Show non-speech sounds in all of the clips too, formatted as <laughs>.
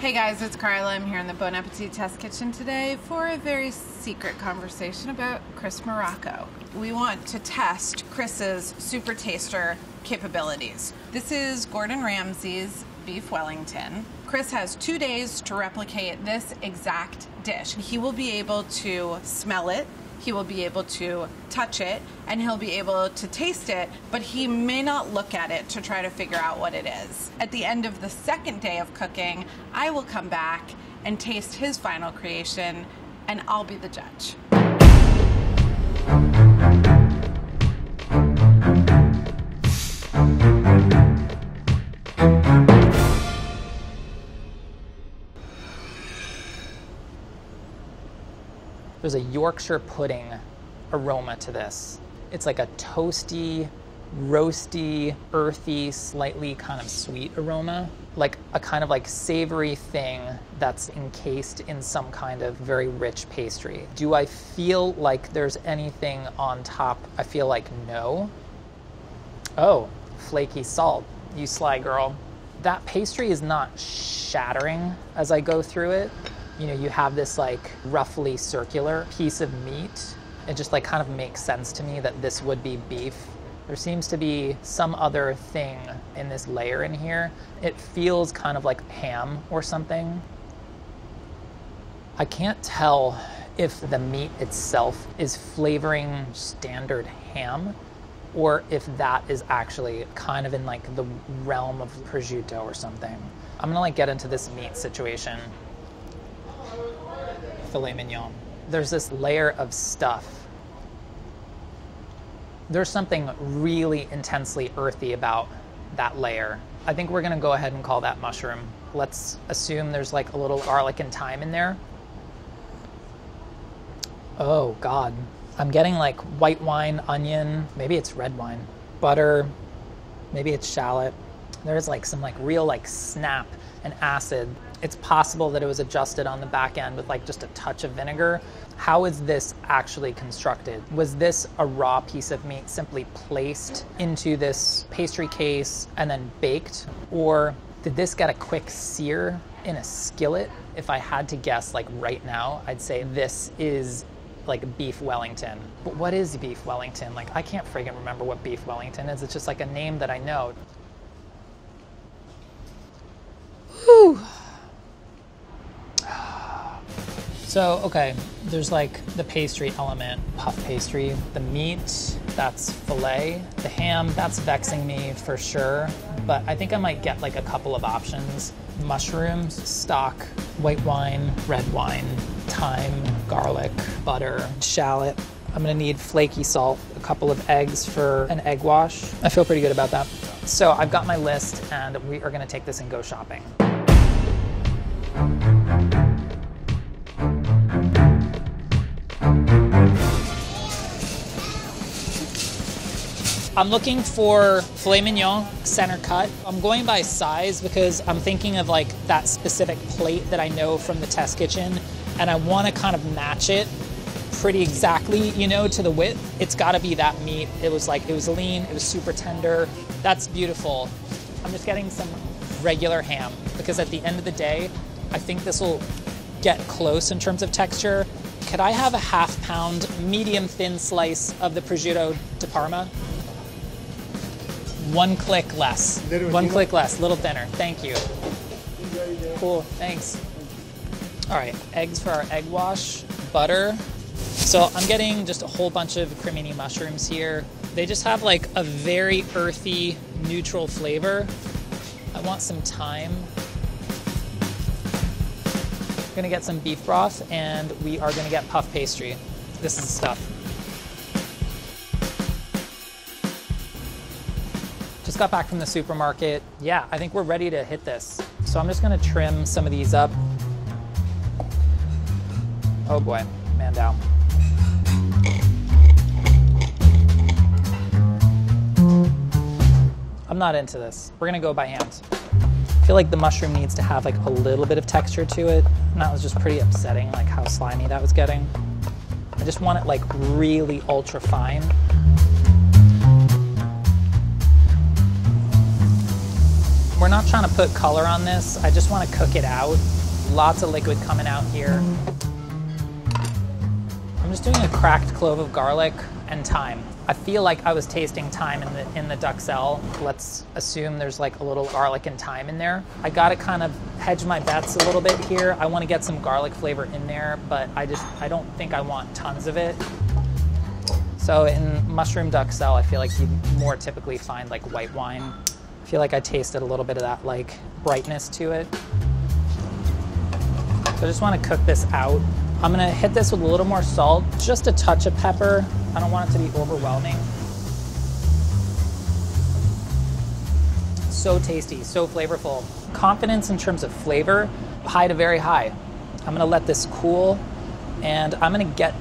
Hey guys, it's Carla. I'm here in the Bon Appetit Test Kitchen today for a very secret conversation about Chris Morocco. We want to test Chris's super taster capabilities. This is Gordon Ramsay's beef Wellington. Chris has two days to replicate this exact dish. He will be able to smell it, he will be able to touch it and he'll be able to taste it, but he may not look at it to try to figure out what it is. At the end of the second day of cooking, I will come back and taste his final creation and I'll be the judge. There's a Yorkshire pudding aroma to this. It's like a toasty, roasty, earthy, slightly kind of sweet aroma. Like a kind of like savory thing that's encased in some kind of very rich pastry. Do I feel like there's anything on top? I feel like no. Oh, flaky salt. You sly girl. That pastry is not shattering as I go through it you know, you have this like roughly circular piece of meat. It just like kind of makes sense to me that this would be beef. There seems to be some other thing in this layer in here. It feels kind of like ham or something. I can't tell if the meat itself is flavoring standard ham or if that is actually kind of in like the realm of prosciutto or something. I'm gonna like get into this meat situation filet mignon. There's this layer of stuff. There's something really intensely earthy about that layer. I think we're gonna go ahead and call that mushroom. Let's assume there's like a little garlic and thyme in there. Oh God. I'm getting like white wine, onion, maybe it's red wine, butter, maybe it's shallot. There's like some like real like snap and acid it's possible that it was adjusted on the back end with like just a touch of vinegar. How is this actually constructed? Was this a raw piece of meat simply placed into this pastry case and then baked? Or did this get a quick sear in a skillet? If I had to guess, like right now, I'd say this is like beef Wellington. But what is beef Wellington? Like, I can't friggin' remember what beef Wellington is. It's just like a name that I know. Whew. So, okay, there's like the pastry element, puff pastry, the meat, that's filet, the ham, that's vexing me for sure, but I think I might get like a couple of options. Mushrooms, stock, white wine, red wine, thyme, garlic, butter, shallot. I'm gonna need flaky salt, a couple of eggs for an egg wash. I feel pretty good about that. So I've got my list and we are gonna take this and go shopping. I'm looking for filet mignon, center cut. I'm going by size because I'm thinking of like that specific plate that I know from the test kitchen and I want to kind of match it pretty exactly, you know, to the width. It's got to be that meat. It was like, it was lean, it was super tender. That's beautiful. I'm just getting some regular ham because at the end of the day, I think this will get close in terms of texture. Could I have a half pound medium thin slice of the prosciutto di Parma? One click less. One click less, little thinner. Thank you. Cool, thanks. All right, eggs for our egg wash, butter. So I'm getting just a whole bunch of cremini mushrooms here. They just have like a very earthy, neutral flavor. I want some thyme. We're gonna get some beef broth and we are gonna get puff pastry. This is the stuff. Got back from the supermarket. Yeah, I think we're ready to hit this. So I'm just gonna trim some of these up. Oh boy, man down. I'm not into this. We're gonna go by hand. I feel like the mushroom needs to have like a little bit of texture to it. And that was just pretty upsetting, like how slimy that was getting. I just want it like really ultra fine. We're not trying to put color on this. I just want to cook it out. Lots of liquid coming out here. I'm just doing a cracked clove of garlic and thyme. I feel like I was tasting thyme in the in the duxelle. Let's assume there's like a little garlic and thyme in there. I got to kind of hedge my bets a little bit here. I want to get some garlic flavor in there, but I just I don't think I want tons of it. So in mushroom duxelle, I feel like you more typically find like white wine. I feel like I tasted a little bit of that like brightness to it. So I just want to cook this out. I'm gonna hit this with a little more salt, just a touch of pepper. I don't want it to be overwhelming. So tasty, so flavorful. Confidence in terms of flavor, high to very high. I'm gonna let this cool and I'm gonna get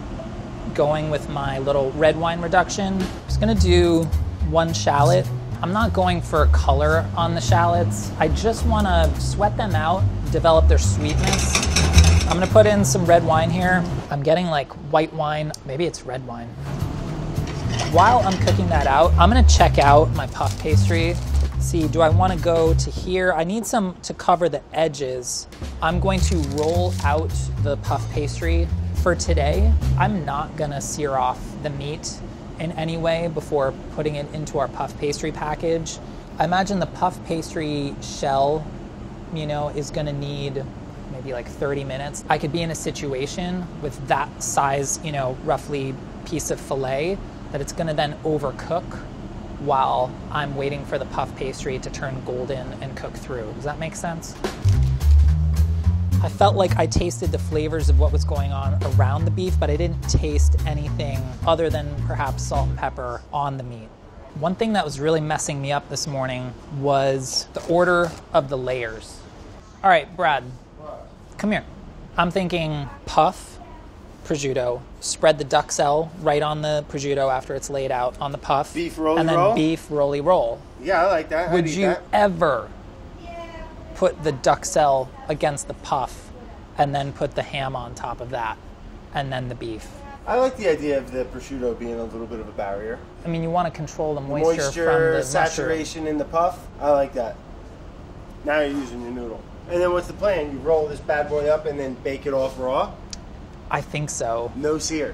going with my little red wine reduction. I'm just gonna do one shallot. I'm not going for color on the shallots. I just wanna sweat them out, develop their sweetness. I'm gonna put in some red wine here. I'm getting like white wine, maybe it's red wine. While I'm cooking that out, I'm gonna check out my puff pastry. See, do I wanna go to here? I need some to cover the edges. I'm going to roll out the puff pastry. For today, I'm not gonna sear off the meat in any way before putting it into our puff pastry package. I imagine the puff pastry shell, you know, is gonna need maybe like 30 minutes. I could be in a situation with that size, you know, roughly piece of filet that it's gonna then overcook while I'm waiting for the puff pastry to turn golden and cook through. Does that make sense? I felt like I tasted the flavors of what was going on around the beef, but I didn't taste anything other than perhaps salt and pepper on the meat. One thing that was really messing me up this morning was the order of the layers. All right, Brad, come here. I'm thinking puff, prosciutto, spread the duxelle right on the prosciutto after it's laid out on the puff. Beef roly And then roll? beef roly roll. Yeah, I like that. Would you that. ever put the duxelle against the puff and then put the ham on top of that and then the beef? I like the idea of the prosciutto being a little bit of a barrier. I mean, you want to control the moisture, Moisture, from the mushroom. saturation in the puff. I like that. Now you're using your noodle. And then what's the plan? You roll this bad boy up and then bake it off raw? I think so. No sear.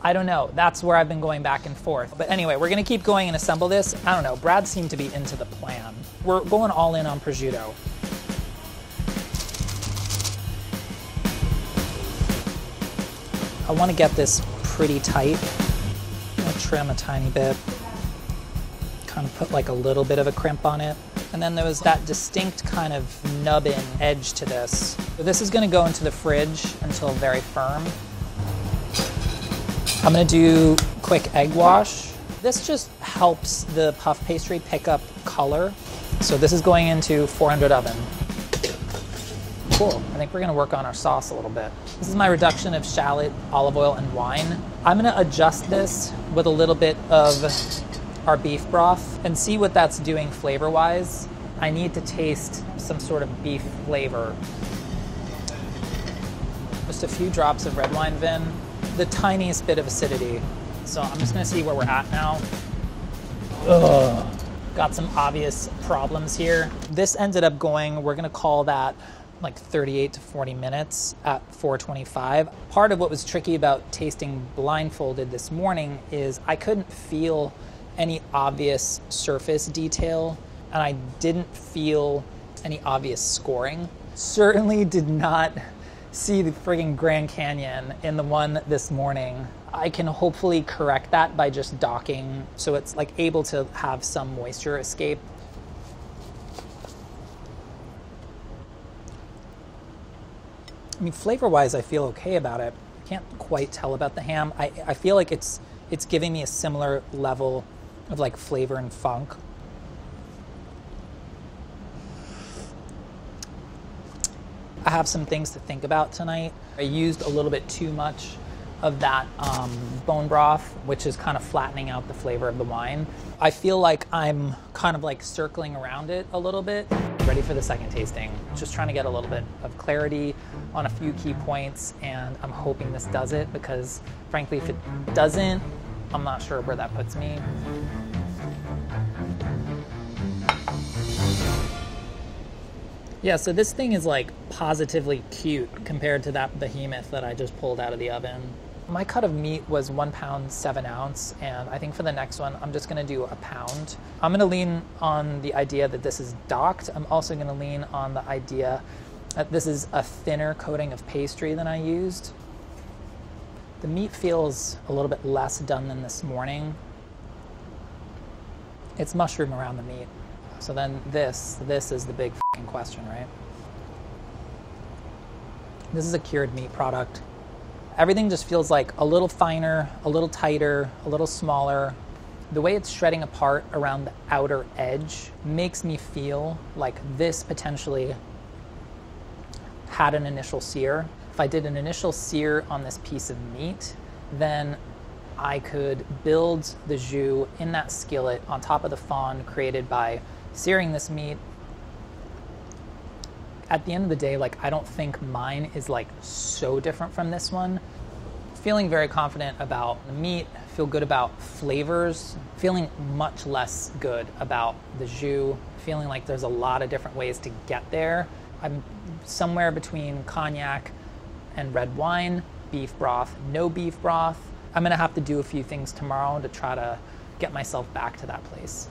I don't know. That's where I've been going back and forth. But anyway, we're going to keep going and assemble this. I don't know. Brad seemed to be into the plan. We're going all in on prosciutto. I want to get this pretty tight. I'm going to trim a tiny bit. Kind of put like a little bit of a crimp on it. And then there was that distinct kind of nubbin edge to this. So this is going to go into the fridge until very firm. I'm gonna do quick egg wash. This just helps the puff pastry pick up color. So this is going into 400 oven. Cool, I think we're gonna work on our sauce a little bit. This is my reduction of shallot, olive oil, and wine. I'm gonna adjust this with a little bit of our beef broth and see what that's doing flavor-wise. I need to taste some sort of beef flavor just a few drops of red wine vin, the tiniest bit of acidity. So I'm just gonna see where we're at now. Ugh. Got some obvious problems here. This ended up going, we're gonna call that like 38 to 40 minutes at 425. Part of what was tricky about tasting blindfolded this morning is I couldn't feel any obvious surface detail and I didn't feel any obvious scoring. Certainly did not see the frigging Grand Canyon in the one this morning. I can hopefully correct that by just docking so it's like able to have some moisture escape. I mean, flavor wise, I feel okay about it. Can't quite tell about the ham. I, I feel like it's it's giving me a similar level of like flavor and funk. I have some things to think about tonight. I used a little bit too much of that um, bone broth, which is kind of flattening out the flavor of the wine. I feel like I'm kind of like circling around it a little bit. Ready for the second tasting. Just trying to get a little bit of clarity on a few key points, and I'm hoping this does it because, frankly, if it doesn't, I'm not sure where that puts me. Yeah, so this thing is like positively cute compared to that behemoth that I just pulled out of the oven. My cut of meat was one pound, seven ounce, and I think for the next one, I'm just gonna do a pound. I'm gonna lean on the idea that this is docked. I'm also gonna lean on the idea that this is a thinner coating of pastry than I used. The meat feels a little bit less done than this morning. It's mushroom around the meat. So then this, this is the big question, right? This is a cured meat product. Everything just feels like a little finer, a little tighter, a little smaller. The way it's shredding apart around the outer edge makes me feel like this potentially had an initial sear. If I did an initial sear on this piece of meat, then I could build the jus in that skillet on top of the fond created by searing this meat. At the end of the day, like I don't think mine is like so different from this one. Feeling very confident about the meat, feel good about flavors, feeling much less good about the jus, feeling like there's a lot of different ways to get there. I'm somewhere between cognac and red wine, beef broth, no beef broth. I'm gonna have to do a few things tomorrow to try to get myself back to that place.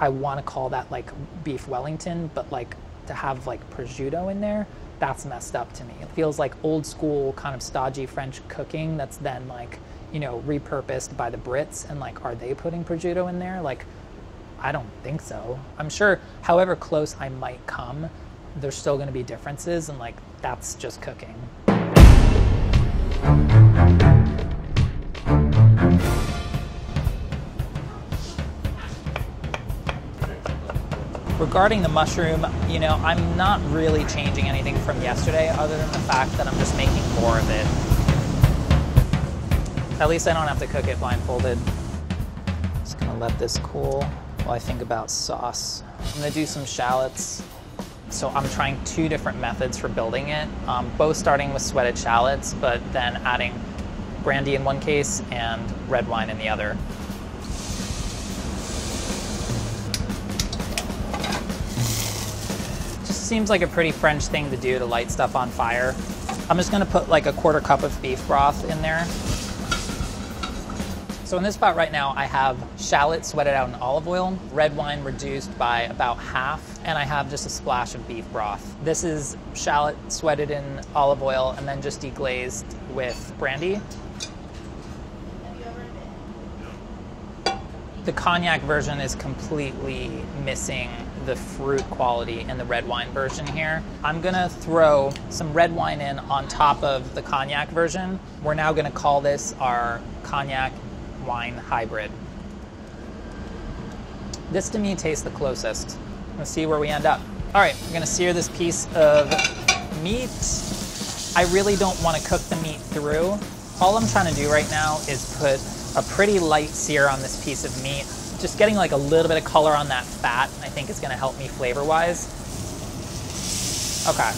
I want to call that like beef Wellington, but like to have like prosciutto in there, that's messed up to me. It feels like old school kind of stodgy French cooking that's then like, you know, repurposed by the Brits and like are they putting prosciutto in there? Like I don't think so. I'm sure however close I might come, there's still going to be differences and like that's just cooking. Regarding the mushroom, you know, I'm not really changing anything from yesterday other than the fact that I'm just making more of it. At least I don't have to cook it blindfolded. Just gonna let this cool while I think about sauce. I'm gonna do some shallots. So I'm trying two different methods for building it, um, both starting with sweated shallots, but then adding brandy in one case and red wine in the other. Seems like a pretty French thing to do to light stuff on fire. I'm just gonna put like a quarter cup of beef broth in there. So in this pot right now, I have shallot sweated out in olive oil, red wine reduced by about half, and I have just a splash of beef broth. This is shallot sweated in olive oil and then just deglazed with brandy. The cognac version is completely missing the fruit quality in the red wine version here. I'm gonna throw some red wine in on top of the cognac version. We're now gonna call this our cognac wine hybrid. This to me tastes the closest. Let's see where we end up. All right, we're gonna sear this piece of meat. I really don't wanna cook the meat through. All I'm trying to do right now is put a pretty light sear on this piece of meat. Just getting like a little bit of color on that fat, I think is gonna help me flavor wise. Okay,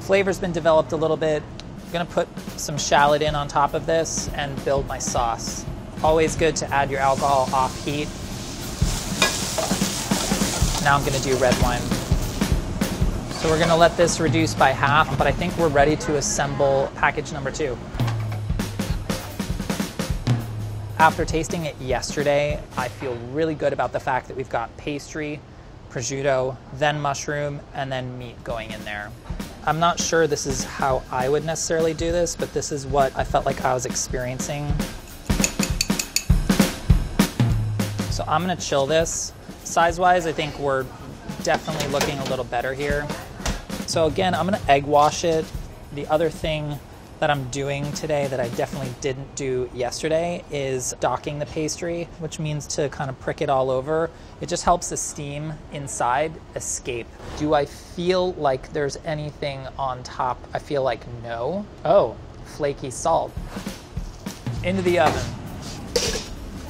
flavor's been developed a little bit. I'm gonna put some shallot in on top of this and build my sauce. Always good to add your alcohol off heat. Now I'm gonna do red wine. So we're gonna let this reduce by half, but I think we're ready to assemble package number two. After tasting it yesterday, I feel really good about the fact that we've got pastry, prosciutto, then mushroom, and then meat going in there. I'm not sure this is how I would necessarily do this, but this is what I felt like I was experiencing. So I'm gonna chill this. Size-wise, I think we're definitely looking a little better here. So again, I'm gonna egg wash it. The other thing that I'm doing today that I definitely didn't do yesterday is docking the pastry, which means to kind of prick it all over. It just helps the steam inside escape. Do I feel like there's anything on top? I feel like no. Oh, flaky salt. Into the oven.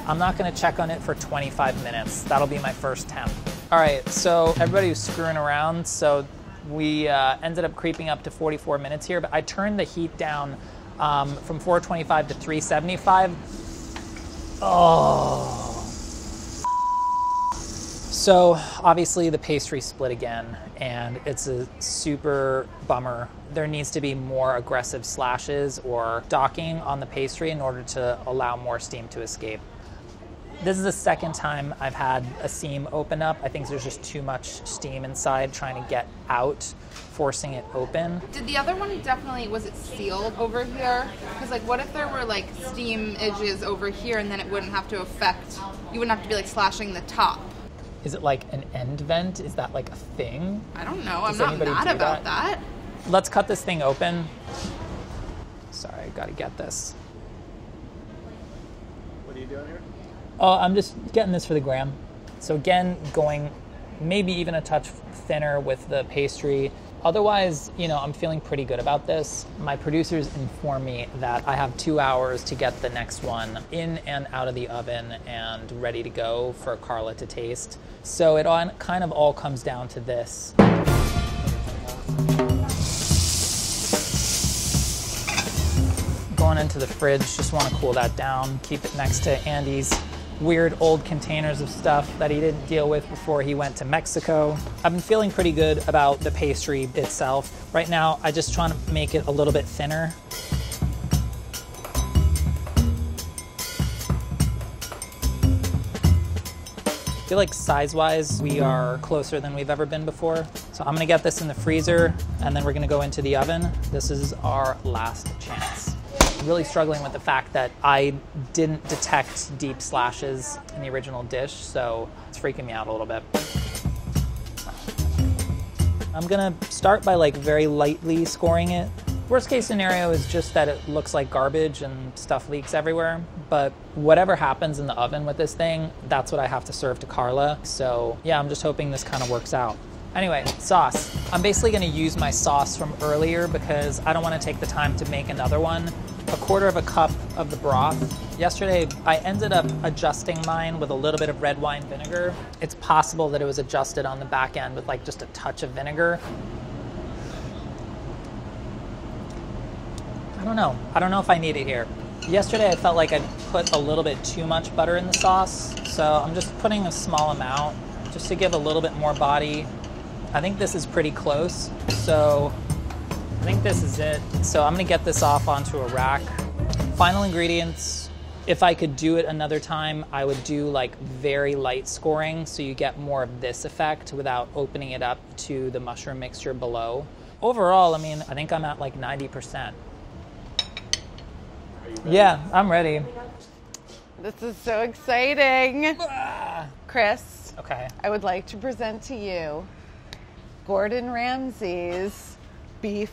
I'm not gonna check on it for 25 minutes. That'll be my first temp. All right, so everybody was screwing around, so we uh, ended up creeping up to 44 minutes here, but I turned the heat down um, from 425 to 375. Oh. So obviously the pastry split again, and it's a super bummer. There needs to be more aggressive slashes or docking on the pastry in order to allow more steam to escape. This is the second time I've had a seam open up. I think there's just too much steam inside trying to get out, forcing it open. Did the other one definitely was it sealed over here? Because like, what if there were like steam edges over here, and then it wouldn't have to affect. You wouldn't have to be like slashing the top. Is it like an end vent? Is that like a thing? I don't know. Does I'm not anybody mad about that? that. Let's cut this thing open. Sorry, I gotta get this. What are you doing here? Oh, I'm just getting this for the gram. So again, going maybe even a touch thinner with the pastry. Otherwise, you know, I'm feeling pretty good about this. My producers inform me that I have two hours to get the next one in and out of the oven and ready to go for Carla to taste. So it on, kind of all comes down to this. Going into the fridge, just want to cool that down, keep it next to Andy's weird old containers of stuff that he didn't deal with before he went to Mexico. I've been feeling pretty good about the pastry itself. Right now, I just trying to make it a little bit thinner. I feel like size-wise, we are closer than we've ever been before. So I'm gonna get this in the freezer and then we're gonna go into the oven. This is our last chance really struggling with the fact that I didn't detect deep slashes in the original dish, so it's freaking me out a little bit. I'm gonna start by like very lightly scoring it. Worst case scenario is just that it looks like garbage and stuff leaks everywhere, but whatever happens in the oven with this thing, that's what I have to serve to Carla. So yeah, I'm just hoping this kind of works out. Anyway, sauce. I'm basically gonna use my sauce from earlier because I don't wanna take the time to make another one a quarter of a cup of the broth. Yesterday, I ended up adjusting mine with a little bit of red wine vinegar. It's possible that it was adjusted on the back end with like just a touch of vinegar. I don't know. I don't know if I need it here. Yesterday, I felt like I put a little bit too much butter in the sauce, so I'm just putting a small amount just to give a little bit more body. I think this is pretty close, so I think this is it. So I'm gonna get this off onto a rack. Final ingredients. If I could do it another time, I would do like very light scoring so you get more of this effect without opening it up to the mushroom mixture below. Overall, I mean, I think I'm at like 90%. Yeah, I'm ready. This is so exciting. Ah. Chris, Okay. I would like to present to you Gordon Ramsay's beef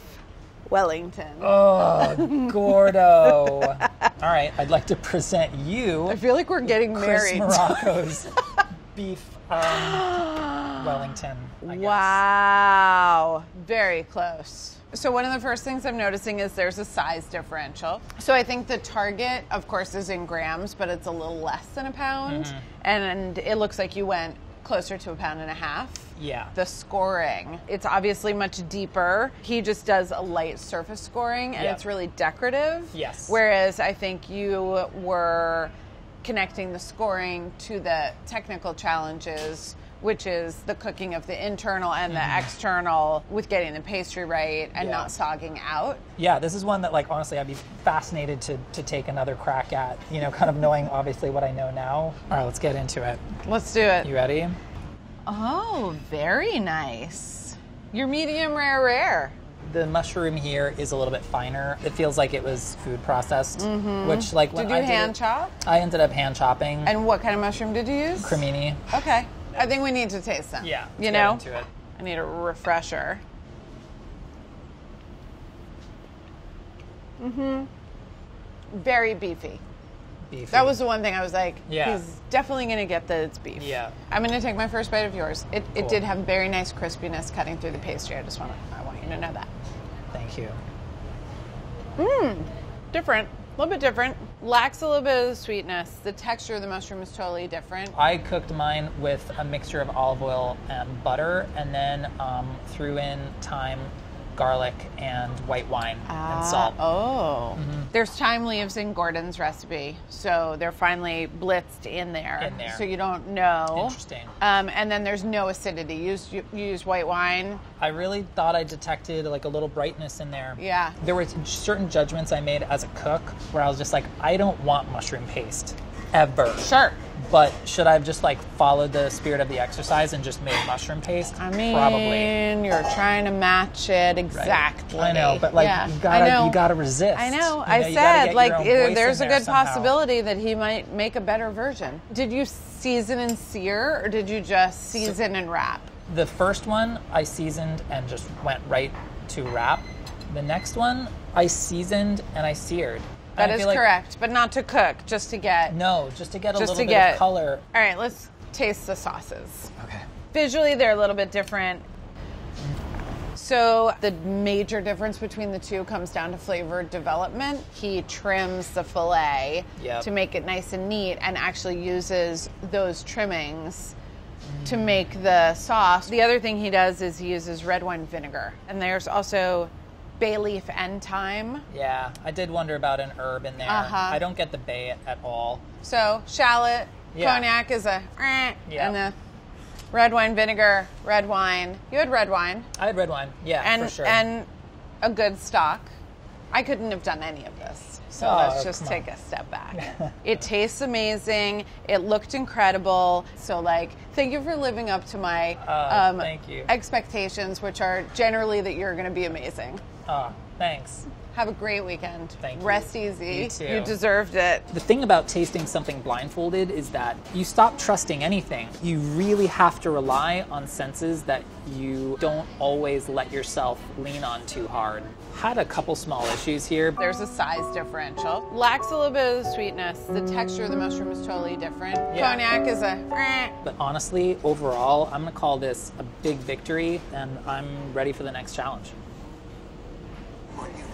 Wellington. Oh, <laughs> Gordo. All right, I'd like to present you I feel like we're getting Chris married. Morocco's <laughs> beef um, <gasps> Wellington. I guess. Wow, very close. So one of the first things I'm noticing is there's a size differential. So I think the target, of course, is in grams, but it's a little less than a pound, Mm-hmm. and it looks like you went closer to a pound and a half. Yeah. The scoring, it's obviously much deeper. He just does a light surface scoring, and Yeah. it's really decorative. Yes. Whereas I think you were connecting the scoring to the technical challenges, which is the cooking of the internal and the external with getting the pastry right and Mm-hmm. Yeah. not sogging out. Yeah, this is one that, like, honestly, I'd be fascinated to, to take another crack at, you know, kind of knowing obviously what I know now. All right, let's get into it. Let's do it. You ready? Oh, very nice. Your medium rare rare. The mushroom here is a little bit finer. It feels like it was food processed, which, like, when Mm-hmm. Did you I hand it, chop? I ended up hand chopping. And what kind of mushroom did you use? cremini. Okay. I think we need to taste them. Yeah, You know? I need a refresher. Mm-hmm. Very beefy. Beefy. That was the one thing I was like, Yeah. he's definitely going to get that it's beef. Yeah. I'm going to take my first bite of yours. It, it did have very nice crispiness cutting through the pastry. I just want I want you to know that. Thank you. Mm. Different. A little bit different. Lacks a little bit of the sweetness. The texture of the mushroom is totally different. I cooked mine with a mixture of olive oil and butter, and then um, threw in thyme garlic and white wine and salt. Oh. There's thyme leaves in Gordon's recipe, so they're finally blitzed in there. In there. So you don't know. Interesting. Um, and then there's no acidity. You use, you use white wine. I really thought I detected like a little brightness in there. Yeah. There were certain judgments I made as a cook where I was just like, I don't want mushroom paste ever. Sure. But should I have just like followed the spirit of the exercise and just made mushroom paste? I mean, probably. you're trying to match it exactly. I know, but like Yeah, you gotta you gotta resist. I know. You I you said like eh, voice there's a good somehow. possibility that he might make a better version. Did you season and sear, or did you just season and wrap? The first one I seasoned and just went right to wrap. The next one I seasoned and I seared. That is like- correct, but not to cook, just to get. No, just to get a little to bit get of color. All right, let's taste the sauces. Okay. Visually, they're a little bit different. So, the major difference between the two comes down to flavor development. He trims the filet Yep. to make it nice and neat and actually uses those trimmings to make the sauce. The other thing he does is he uses red wine vinegar. And there's also bay leaf and thyme. Yeah, I did wonder about an herb in there. Uh-huh. I don't get the bay at, at all. So, shallot, Yeah. cognac is a, eh, Yeah. and the red wine vinegar, red wine. You had red wine. I had red wine. Yeah, and for sure. and a good stock. I couldn't have done any of this. So Oh, let's just take on. a step back. <laughs> it tastes amazing. It looked incredible. So like, thank you for living up to my um, thank you. expectations, which are generally that you're going to be amazing. Oh, thanks. Have a great weekend. Thank you. Rest easy. You too. deserved it. The thing about tasting something blindfolded is that you stop trusting anything. You really have to rely on senses that you don't always let yourself lean on too hard. Had a couple small issues here. There's a size differential. Lacks a little bit of the sweetness. The texture of the mushroom is totally different. Yeah. Cognac is a. eh. But honestly, overall, I'm gonna call this a big victory and I'm ready for the next challenge.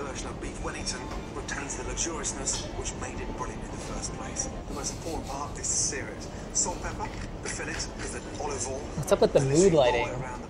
Version of beef Wellington retains the luxuriousness which made it brilliant in the first place. The most important part is to sear it. Salt, pepper, the fillet is an olive oil. What's up with the And as you mood lighting? around